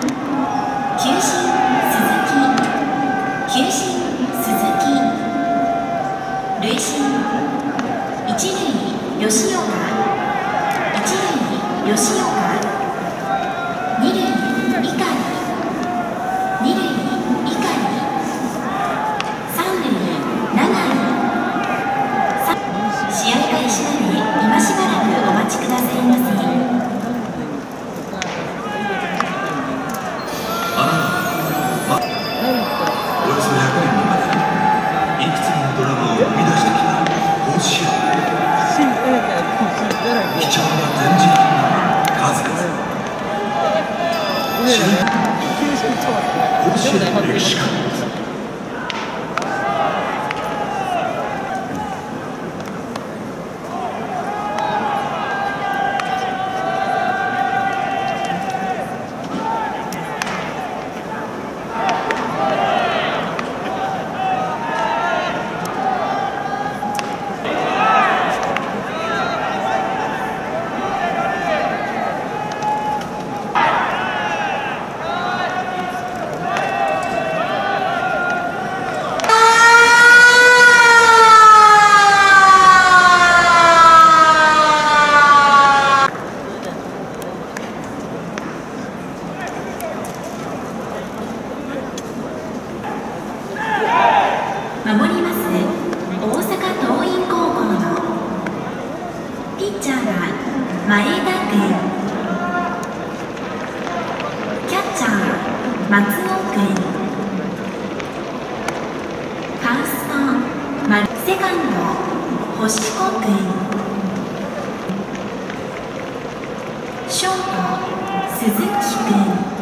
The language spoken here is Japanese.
球審鈴木球審鈴木塁審一塁吉岡。一塁吉岡。ね。前田君。キャッチャー松尾君。ファースト、ま、セカンド星子君。ショート鈴木君。